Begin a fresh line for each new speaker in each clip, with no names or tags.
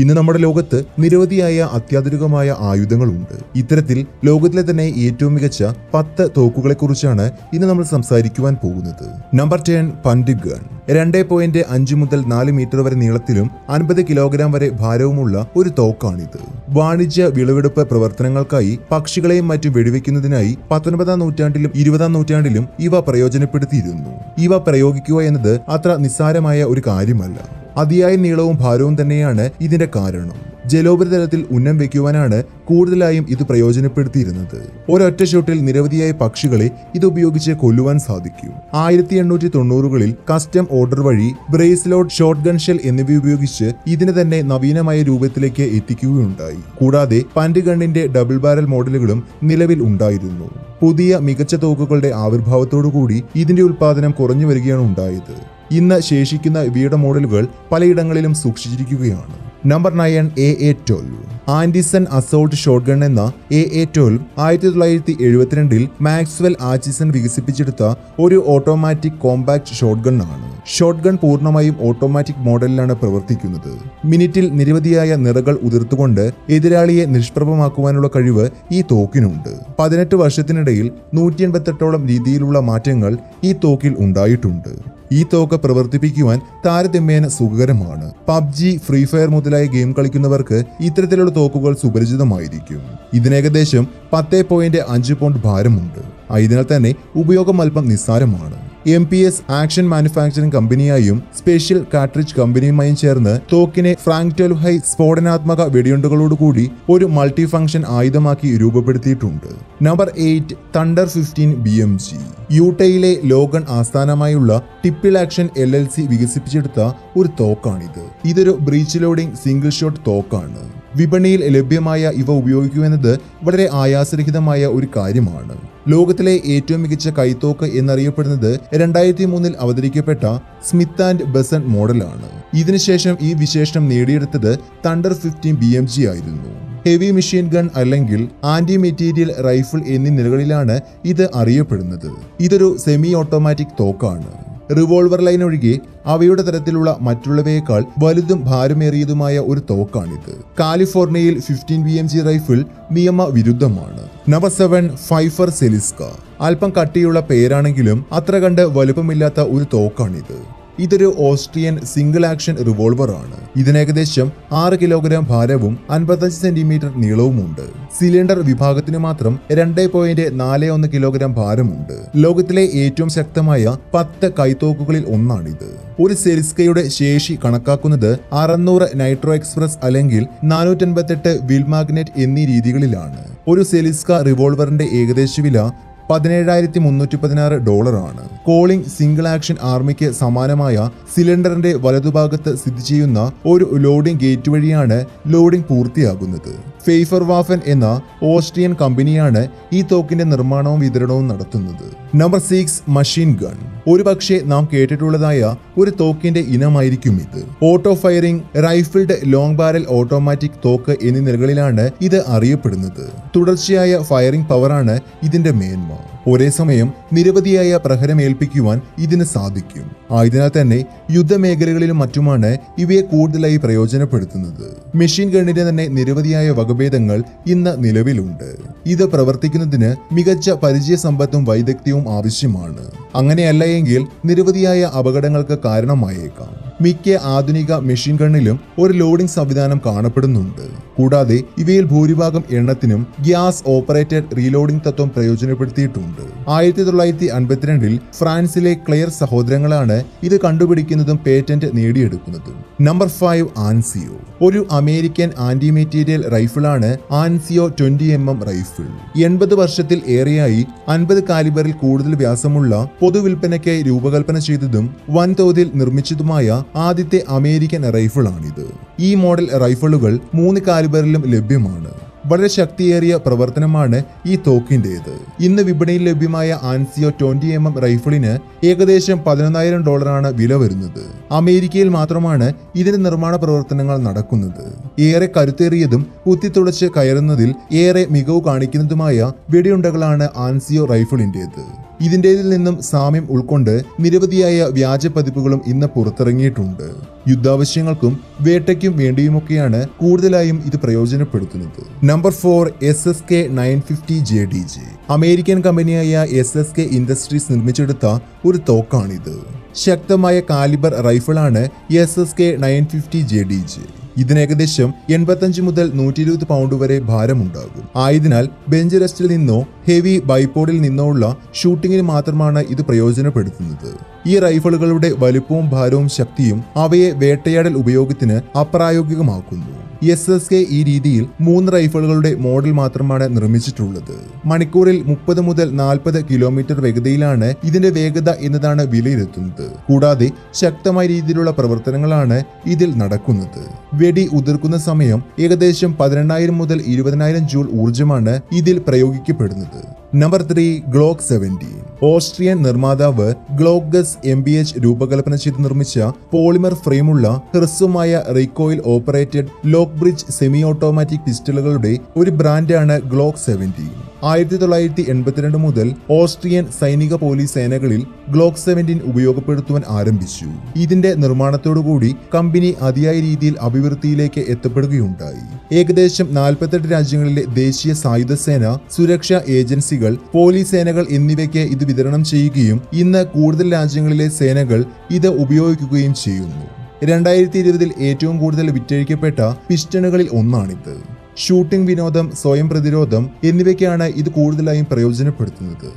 ഇന്ന് നമ്മുടെ ലോകത്ത് നിരവധിയായ അത്യാധുനികമായ ആയുധങ്ങളുണ്ട്. ഇത്തരത്തിൽ ലോകത്തിലെ തന്നെ ഏറ്റവും മികച്ച പത്ത് തോക്കുകളെക്കുറിച്ചാണ് ഇന്ന് നമ്മൾ സംസാരിക്കുവാൻ പോകുന്നത്. നമ്പർ ടെൻ പണ്ട് ഗൺ രണ്ടേ പോയിന്റ് അഞ്ച് മുതൽ നാല് മീറ്റർ വരെ നീളത്തിലും അൻപത് കിലോഗ്രാം വരെ ഭാരവുമുള്ള ഒരു തോക്കാണിത്. വാണിജ്യ വിളവെടുപ്പ് പ്രവർത്തനങ്ങൾക്കായി പക്ഷികളെയും മറ്റും വെടിവെക്കുന്നതിനായി പത്തൊൻപതാം നൂറ്റാണ്ടിലും ഇരുപതാം നൂറ്റാണ്ടിലും ഇവ പ്രയോജനപ്പെടുത്തിയിരുന്നു. ഇവ പ്രയോഗിക്കുക എന്നത് അത്ര നിസ്സാരമായ ഒരു കാര്യമല്ല. അതിയായ നീളവും ഭാരവും തന്നെയാണ് ഇതിന്റെ കാരണം. ജലോപരിതലത്തിൽ ഉന്നം വയ്ക്കുവാനാണ് കൂടുതലായും ഇത് പ്രയോജനപ്പെടുത്തിയിരുന്നത്. ഒരൊറ്റ ഷോട്ടിൽ നിരവധിയായ പക്ഷികളെ ഇതുപയോഗിച്ച് കൊല്ലുവാൻ സാധിക്കും. ആയിരത്തി എണ്ണൂറ്റി തൊണ്ണൂറുകളിൽ കസ്റ്റം ഓർഡർ വഴി ബ്രേസ്ലോട്ട് ഷോട്ട് ഗൺ ഷെൽ എന്നിവ ഉപയോഗിച്ച് ഇതിനെ തന്നെ നവീനമായ രൂപത്തിലേക്ക് എത്തിക്കുകയുണ്ടായി. കൂടാതെ പന്റ് ഗണ്ണിന്റെ ഡബിൾ ബാരൽ മോഡലുകളും നിലവിൽ ഉണ്ടായിരുന്നു. പുതിയ മികച്ച തോക്കുകളുടെ ആവിർഭാവത്തോടുകൂടി ഇതിന്റെ ഉൽപാദനം കുറഞ്ഞു വരികയാണ് ഉണ്ടായത്. ഇന്ന് ശേഷിക്കുന്ന ഇവയുടെ മോഡലുകൾ പലയിടങ്ങളിലും സൂക്ഷിച്ചിരിക്കുകയാണ്. Number nine A A twelve. Atchisson assault shotgun എന്ന എ എ ട്വൽവ് ആയിരത്തി തൊള്ളായിരത്തി എഴുപത്തിരണ്ടിൽ മാക്സ്വെൽ ആച്ചിസൺ വികസിപ്പിച്ചെടുത്ത ഒരു ഓട്ടോമാറ്റിക് കോമ്പാക്ട് ഷോട്ട്ഗൺ ആണ് ഷോട്ട്ഗൺ പൂർണമായും ഓട്ടോമാറ്റിക് മോഡലിലാണ് പ്രവർത്തിക്കുന്നത്. മിനിറ്റിൽ നിരവധിയായ നിറകൾ ഉതിർത്തുകൊണ്ട് എതിരാളിയെ നിഷ്പ്രഭമാക്കുവാനുള്ള കഴിവ് ഈ തോക്കിനുണ്ട്. പതിനെട്ട് വർഷത്തിനിടയിൽ നൂറ്റി എൺപത്തെട്ടോളം രീതിയിലുള്ള മാറ്റങ്ങൾ ഈ തോക്കിൽ ഉണ്ടായിട്ടുണ്ട്. ഈ തോക്ക് പ്രവർത്തിപ്പിക്കുവാൻ താരതമ്യേന സുഖകരമാണ്. പബ്ജി ഫ്രീ ഫയർ മുതലായ ഗെയിം കളിക്കുന്നവർക്ക് ഇത്തരത്തിലുള്ള തോക്കുകൾ സുപരിചിതമായിരിക്കും. ഇതിനേകദേശം പത്ത് പോയിന്റ് അഞ്ച് പൗണ്ട് ഭാരമുണ്ട്. ആയതിനാൽ തന്നെ ഉപയോഗം അല്പം നിസ്സാരമാണ്. M P S action manufacturing കമ്പനിയായും special cartridge കമ്പനിയുമായും ചേർന്ന് തോക്കിനെ ഫ്രാങ്ക് ട്വൽവ് ഹൈ സ്ഫോടനാത്മക വെടിയുണ്ടകളോടുകൂടി ഒരു മൾട്ടി ഫംഗ്ഷൻ ആയുധമാക്കി രൂപപ്പെടുത്തിയിട്ടുണ്ട്. Number eight thunder fifteen B M G യൂട്ടയിലെ Logan ആസ്ഥാനമായുള്ള triple action L L C വികസിപ്പിച്ചെടുത്ത ഒരു തോക്കാണിത്. ഇതൊരു ബ്രീച്ച് ലോഡിംഗ് സിംഗിൾ ഷോട്ട് തോക്കാണ്. വിപണിയിൽ ലഭ്യമായ ഇവ ഉപയോഗിക്കുമെന്നത് വളരെ ആയാസരഹിതമായ ഒരു കാര്യമാണ്. ലോകത്തിലെ ഏറ്റവും മികച്ച കൈത്തോക്ക് എന്നറിയപ്പെടുന്നത് രണ്ടായിരത്തി മൂന്നിൽ അവതരിക്കപ്പെട്ട സ്മിത്ത് ആൻഡ് ബസൺ മോഡലാണ്. ഇതിനുശേഷം ഈ വിശേഷണം നേടിയെടുത്തത് thunder fifteen B M G ആയിരുന്നു. ഹെവി മെഷീൻ ഗൺ അല്ലെങ്കിൽ ആന്റി മെറ്റീരിയൽ റൈഫിൾ എന്നീ നിലകളിലാണ് ഇത് അറിയപ്പെടുന്നത്. ഇതൊരു സെമി ഓട്ടോമാറ്റിക് തോക്കാണ്. റിവോൾവർ ലൈൻ ഒഴികെ അവയുടെ തരത്തിലുള്ള മറ്റുള്ളവയേക്കാൾ വലുതും ഭാരമേറിയതുമായ ഒരു തോക്കാണിത്. കാലിഫോർണിയയിൽ fifteen B M G rifle നിയമവിരുദ്ധമാണ്. Number seven Pfeifer Zeliska അല്പം കട്ടിയുള്ള പേരാണെങ്കിലും അത്ര കണ്ട് വലുപ്പമില്ലാത്ത ഒരു തോക്കാണിത്. ഇതൊരു ഓസ്ട്രിയൻ സിംഗിൾ ആക്ഷൻ റിവോൾവർ ആണ്. ഇതിന് ഏകദേശം ആറ് കിലോഗ്രാം ഭാരവും അൻപത്തഞ്ച് സെന്റിമീറ്റർ നീളവുമുണ്ട്. സിലിണ്ടർ വിഭാഗത്തിന് മാത്രം രണ്ട് പോയിന്റ് നാല് ഒന്ന് കിലോഗ്രാം ഭാരമുണ്ട്. ലോകത്തിലെ ഏറ്റവും ശക്തമായ പത്ത് കൈത്തോക്കുകളിൽ ഒന്നാണിത്. ഒരു സെരിസ്കയുടെ ശേഷി കണക്കാക്കുന്നത് അറുന്നൂറ് നൈട്രോ എക്സ്പ്രസ് അല്ലെങ്കിൽ നാനൂറ്റൻപത്തെട്ട് വിൽ മാഗ്നറ്റ് എന്നീ രീതികളിലാണ്. ഒരു സെലിസ്ക റിവോൾവറിന്റെ ഏകദേശ വില പതിനേഴായിരത്തി മുന്നൂറ്റി പതിനാറ് ഡോളറാണ്. കോളിംഗ് സിംഗിൾ ആക്ഷൻ ആർമിക്ക് സമാനമായ സിലിണ്ടറിന്റെ വലതുഭാഗത്ത് സ്ഥിതി ചെയ്യുന്ന ഒരു ലോഡിംഗ് ഗേറ്റ് വഴിയാണ് ലോഡിംഗ് പൂർത്തിയാകുന്നത്. ഫെയ്ഫർ വാഫൻ എന്ന ഓസ്ട്രിയൻ കമ്പനിയാണ് ഈ തോക്കിന്റെ നിർമ്മാണവും വിതരണവും നടത്തുന്നത്. നമ്പർ സിക്സ് മഷീൻ ഗൺ ഒരു പക്ഷേ നാം കേട്ടിട്ടുള്ളതായ ഒരു തോക്കിന്റെ ഇനമായിരിക്കും ഇത്. Auto firing rifled long barrel automatic തോക്ക് എന്നീ നിലകളിലാണ് ഇത് അറിയപ്പെടുന്നത്. തുടർച്ചയായ ഫയറിംഗ് പവറാണ് ഇതിന്റെ മേന്മ. ഒരേ സമയം നിരവധിയായ പ്രഹരമേൽപ്പിക്കുവാൻ ഇതിന് സാധിക്കും. ആയതിനാൽ തന്നെ യുദ്ധമേഖലകളിലും മറ്റുമാണ് ഇവയെ കൂടുതലായി പ്രയോജനപ്പെടുത്തുന്നത്. മെഷീൻ ഗണ്ണിന്റെ തന്നെ നിരവധിയായ വകഭേദങ്ങൾ ഇന്ന് നിലവിലുണ്ട്. ഇത് പ്രവർത്തിക്കുന്നതിന് മികച്ച പരിചയ സമ്പത്തും വൈദഗ്ധ്യവും ആവശ്യമാണ്. അങ്ങനെയല്ല എങ്കിൽ നിരവധിയായ അപകടങ്ങൾക്ക് കാരണമായേക്കാം. മിക്ക ആധുനിക മെഷീൻ ഗണ്ണിലും ഒരു ലോഡിംഗ് സംവിധാനം കാണപ്പെടുന്നുണ്ട്. കൂടാതെ ഇവയിൽ ഭൂരിഭാഗം എണ്ണത്തിനും ഗ്യാസ് ഓപ്പറേറ്റഡ് റീലോഡിംഗ് തത്വം പ്രയോജനപ്പെടുത്തിയിട്ടുണ്ട്. ആയിരത്തി തൊള്ളായിരത്തി അൻപത്തിരണ്ടിൽ ഫ്രാൻസിലെ ക്ലെയർ സഹോദരങ്ങളാണ് ഇത് കണ്ടുപിടിക്കുന്നതും പേറ്റന്റ് നേടിയെടുക്കുന്നതും. Number five Anzio. ഒരു American anti material റൈഫിളാണ് Anzio twenty M M rifle. എൺപത് വർഷത്തിൽ ഏറെയായി അൻപത് കാലിബറിൽ കൂടുതൽ വ്യാസമുള്ള പൊതുവിൽപ്പനയ്ക്കായി രൂപകൽപ്പന ചെയ്തതും വൻതോതിൽ നിർമ്മിച്ചതുമായ ആദ്യത്തെ അമേരിക്കൻ റൈഫിളാണിത്. ഈ മോഡൽ റൈഫിളുകൾ മൂന്ന് കാലിബറിലും ലഭ്യമാണ്. വളരെ ശക്തിയേറിയ പ്രവർത്തനമാണ് ഈ തോക്കിന്റേത് ഇന്ന് വിപണിയിൽ ലഭ്യമായ ആൻസിയോ ട്വന്റി എം എം റൈഫിളിന് ഏകദേശം പതിനൊന്നായിരം ഡോളറാണ് വില വരുന്നത്. അമേരിക്കയിൽ മാത്രമാണ് ഇതിന്റെ നിർമ്മാണ പ്രവർത്തനങ്ങൾ നടക്കുന്നത്. ഏറെ കരുത്തേറിയതും കുത്തിത്തുളച്ച് കയറുന്നതിൽ ഏറെ മികവ് കാണിക്കുന്നതുമായ വെടിയുണ്ടകളാണ് ആൻസിയോ റൈഫിളിന്റെത് ഇതിന്റെതിൽ നിന്നും സാമ്യം ഉൾക്കൊണ്ട് നിരവധിയായ വ്യാജ പതിപ്പുകളും ഇന്ന് പുറത്തിറങ്ങിയിട്ടുണ്ട്. യുദ്ധാവശ്യങ്ങൾക്കും വേട്ടയ്ക്കും വേണ്ടിയുമൊക്കെയാണ് കൂടുതലായും ഇത് പ്രയോജനപ്പെടുത്തുന്നത്. Number four S S K nine fifty J D J American കമ്പനിയായ എസ് എസ് കെ ഇൻഡസ്ട്രീസ് നിർമ്മിച്ചെടുത്ത ഒരു തോക്കാണിത്. ശക്തമായ calibre റൈഫിളാണ് S S K nine fifty J D J ഇതിന് ഏകദേശം എൺപത്തഞ്ച് മുതൽ നൂറ്റി ഇരുപത് പൗണ്ട് വരെ ഭാരമുണ്ടാകും. ആയതിനാൽ ബെഞ്ച് റെസ്റ്റിൽ നിന്നോ ഹെവി ബൈപോഡിൽ നിന്നോ ഉള്ള ഷൂട്ടിങ്ങിന് മാത്രമാണ് ഇത് പ്രയോജനപ്പെടുത്തുന്നത്. ഈ റൈഫിളുകളുടെ വലുപ്പവും ഭാരവും ശക്തിയും അവയെ വേട്ടയാടൽ ഉപയോഗത്തിന് അപ്രായോഗികമാക്കുന്നു. എസ് എസ് കെ ഈ രീതിയിൽ മൂന്ന് റൈഫിളുകളുടെ മോഡൽ മാത്രമാണ് നിർമ്മിച്ചിട്ടുള്ളത്. മണിക്കൂറിൽ മുപ്പത് മുതൽ നാൽപ്പത് കിലോമീറ്റർ വേഗതയിലാണ് ഇതിന്റെ വേഗത എന്നതാണ് വിലയിരുത്തുന്നത്. കൂടാതെ ശക്തമായ രീതിയിലുള്ള പ്രവർത്തനങ്ങളാണ് ഇതിൽ നടക്കുന്നത്. വെടി ഉതിർക്കുന്ന സമയം ഏകദേശം പതിനെണ്ണായിരം മുതൽ ഇരുപതിനായിരം ജൂൾ ഊർജമാണ് ഇതിൽ പ്രയോഗിക്കപ്പെടുന്നത്. Number three Glock seventeen Austrian നിർമ്മാതാവ് ഗ്ലോഗസ് എം ബി എച്ച് രൂപകൽപ്പന ചെയ്ത് നിർമ്മിച്ച പോളിമർ ഫ്രെയിമുള്ള ഹ്രസ്വമായ recoil operated lock breech semi automatic പിസ്റ്റളുകളുടെ ഒരു ബ്രാൻഡാണ് ഗ്ലോക്ക് സെവന്റീൻ ആയിരത്തി തൊള്ളായിരത്തി എൺപത്തിരണ്ട് മുതൽ ഓസ്ട്രിയൻ സൈനിക പോലീസ് സേനകളിൽ ഗ്ലോക്ക് സെവന്റീൻ ഉപയോഗപ്പെടുത്തുവാൻ ആരംഭിച്ചു. ഇതിന്റെ നിർമ്മാണത്തോടുകൂടി കമ്പനി അതിയായ രീതിയിൽ അഭിവൃദ്ധിയിലേക്ക് എത്തപ്പെടുകയുണ്ടായി. ഏകദേശം നാൽപ്പത്തെട്ട് രാജ്യങ്ങളിലെ ദേശീയ സായുധ സേന സുരക്ഷാ ഏജൻസികൾ പോലീസ് സേനകൾ എന്നിവയ്ക്ക് ഇത് വിതരണം ചെയ്യുകയും ഇന്ന് കൂടുതൽ രാജ്യങ്ങളിലെ സേനകൾ ഇത് ഉപയോഗിക്കുകയും ചെയ്യുന്നു. രണ്ടായിരത്തി ഇരുപതിൽ ഏറ്റവും കൂടുതൽ വിറ്റഴിക്കപ്പെട്ട പിസ്റ്റണുകളിൽ ഒന്നാണിത്. ഷൂട്ടിംഗ് വിനോദം സ്വയം പ്രതിരോധം എന്നിവയ്ക്കാണ് ഇത് കൂടുതലായും പ്രയോജനപ്പെടുത്തുന്നത്.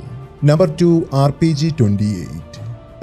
Number two R P G twenty eight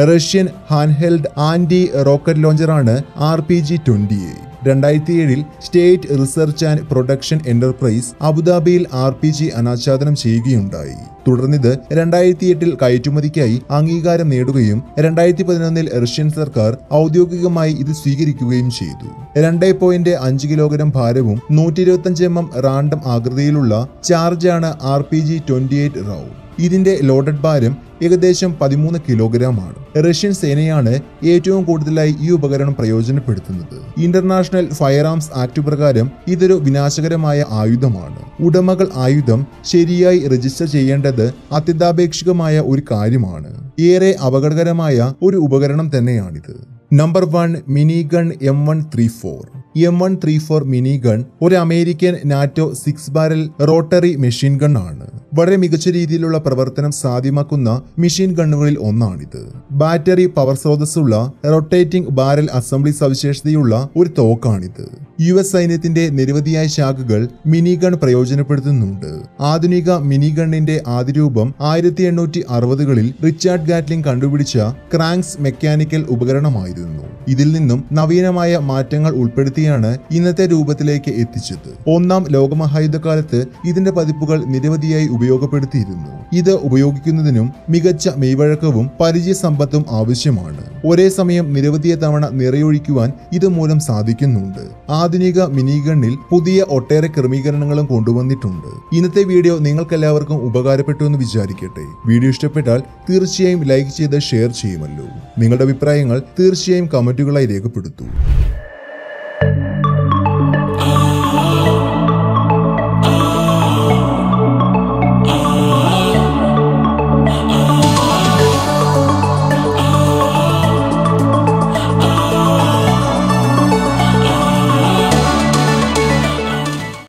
Russian handheld anti rocket ലോഞ്ചറാണ് R P G twenty eight രണ്ടായിരത്തി ഏഴിൽ state research and production enterprise അബുദാബിയിൽ ആർ പി ജി അനാച്ഛാദനം ചെയ്യുകയുണ്ടായി. തുടർന്നിത് രണ്ടായിരത്തി എട്ടിൽ കയറ്റുമതിക്കായി അംഗീകാരം നേടുകയും രണ്ടായിരത്തി പതിനൊന്നിൽ റഷ്യൻ സർക്കാർ ഔദ്യോഗികമായി ഇത് സ്വീകരിക്കുകയും ചെയ്തു. രണ്ടേ പോയിന്റ് അഞ്ച് കിലോഗ്രാം ഭാരവും നൂറ്റി ഇരുപത്തഞ്ച് എം എം റാൻഡം ആകൃതിയിലുള്ള ചാർജാണ് R P G twenty eight റൗ. ഇതിന്റെ ലോഡഡ് ഭാരം ഏകദേശം പതിമൂന്ന് കിലോഗ്രാം ആണ്. റഷ്യൻ സേനയാണ് ഏറ്റവും കൂടുതലായി ഈ ഉപകരണം പ്രയോജനപ്പെടുത്തുന്നത്. ഇന്റർനാഷണൽ ഫയർ ആംസ് ആക്ട് പ്രകാരം ഇതൊരു വിനാശകരമായ ആയുധമാണ്. ഉടമകൾ ആയുധം ശരിയായി രജിസ്റ്റർ ചെയ്യേണ്ടത് അത്യന്താപേക്ഷികമായ ഒരു കാര്യമാണ്. ഏറെ അപകടകരമായ ഒരു ഉപകരണം തന്നെയാണിത്. Number one mini gun M one three four M one three four mini gun ഒരു American NATO six barrel rotary machine gun ആണ്. വളരെ മികച്ച രീതിയിലുള്ള പ്രവർത്തനം സാധ്യമാക്കുന്ന മെഷീൻ ഗണ്ണുകളിൽ ഒന്നാണിത്. ബാറ്ററി പവർ സ്രോതസ്സുള്ള റൊട്ടേറ്റിംഗ് ബാരൽ അസംബ്ലി സവിശേഷതയുള്ള ഒരു തോക്കാണിത്. യു എസ് സൈന്യത്തിന്റെ നിരവധിയായ ശാഖകൾ മിനി ഗൺ പ്രയോജനപ്പെടുത്തുന്നുണ്ട്. ആധുനിക മിനി ഗണ്ണിന്റെ ആദ്യ രൂപം ആയിരത്തി എണ്ണൂറ്റി അറുപതുകളിൽ റിച്ചാർഡ് ഗാറ്റ്ലിംഗ് കണ്ടുപിടിച്ച ക്രാങ്ക്സ് മെക്കാനിക്കൽ ഉപകരണമായിരുന്നു. ഇതിൽ നിന്നും നവീനമായ മാറ്റങ്ങൾ ഉൾപ്പെടുത്തിയാണ് ഇന്നത്തെ രൂപത്തിലേക്ക് എത്തിച്ചത്. ഒന്നാം ലോകമഹായുദ്ധകാലത്ത് ഇതിന്റെ പതിപ്പുകൾ നിരവധിയായി ഉപയോഗപ്പെടുത്തിയിരുന്നു. ഇത് ഉപയോഗിക്കുന്നതിനും മികച്ച മെയ്വഴക്കവും പരിചയസമ്പത്തും ആവശ്യമാണ്. ഒരേ സമയം നിരവധിയ തവണ നിറയൊഴിക്കുവാൻ ഇത് മൂലം സാധിക്കുന്നുണ്ട്. ആധുനിക മിനിഗണ്ണിൽ പുതിയ ഒട്ടേറെ ക്രമീകരണങ്ങളും കൊണ്ടുവന്നിട്ടുണ്ട്. ഇന്നത്തെ വീഡിയോ നിങ്ങൾക്കെല്ലാവർക്കും ഉപകാരപ്പെട്ടു എന്ന് വിചാരിക്കട്ടെ. വീഡിയോ ഇഷ്ടപ്പെട്ടാൽ തീർച്ചയായും ലൈക്ക് ചെയ്ത് ഷെയർ ചെയ്യുമല്ലോ. നിങ്ങളുടെ അഭിപ്രായങ്ങൾ തീർച്ചയായും കമന്റുകളായി രേഖപ്പെടുത്തൂ.